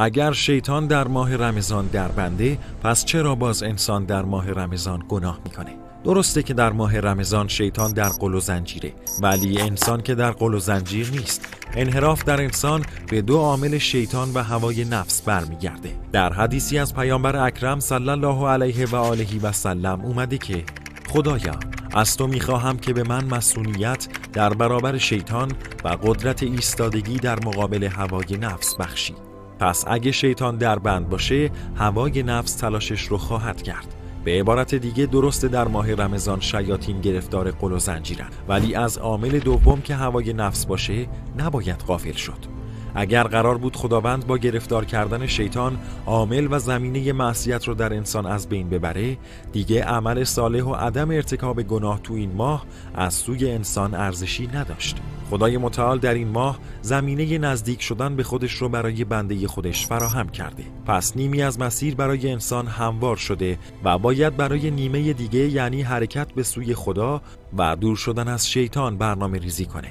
اگر شیطان در ماه رمضان در بنده پس چرا باز انسان در ماه رمضان گناه می‌کنه؟ درسته که در ماه رمضان شیطان در قل و زنجیره ولی انسان که در قل و زنجیر نیست. انحراف در انسان به دو عامل شیطان و هوای نفس برمیگرده. در حدیثی از پیامبر اکرم صلی الله علیه و آله و سلم اومده که خدایا از تو می‌خواهم که به من مسئولیت در برابر شیطان و قدرت ایستادگی در مقابل هوای نفس بخشی. پس اگه شیطان در بند باشه هوای نفس تلاشش رو خواهد کرد. به عبارت دیگه درست در ماه رمضان شیاطین گرفتار قل و زنجیرن. ولی از عامل دوم که هوای نفس باشه نباید غافل شد. اگر قرار بود خداوند با گرفتار کردن شیطان عامل و زمینه معصیت رو در انسان از بین ببره دیگه عمل صالح و عدم ارتکاب گناه تو این ماه از سوی انسان ارزشی نداشت. خدای متعال در این ماه زمینه نزدیک شدن به خودش رو برای بنده خودش فراهم کرده. پس نیمی از مسیر برای انسان هموار شده و باید برای نیمه دیگه یعنی حرکت به سوی خدا و دور شدن از شیطان برنامه ریزی کنه.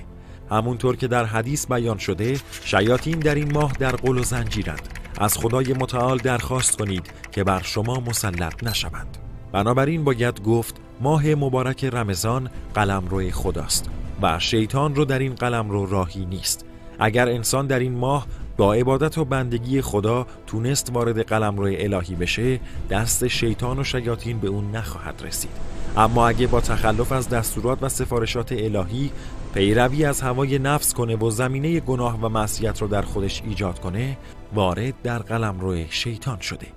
همونطور که در حدیث بیان شده شیاطین در این ماه در قل و زنجیرند. از خدای متعال درخواست کنید که بر شما مسلط نشوند. بنابراین باید گفت ماه مبارک رمضان قلم روی خداست. و شیطان رو در این قلم رو راهی نیست. اگر انسان در این ماه با عبادت و بندگی خدا تونست وارد قلم روی الهی بشه دست شیطان و شیاطین به اون نخواهد رسید. اما اگه با تخلف از دستورات و سفارشات الهی پیروی از هوای نفس کنه و زمینه گناه و معصیت رو در خودش ایجاد کنه وارد در قلم روی شیطان شده.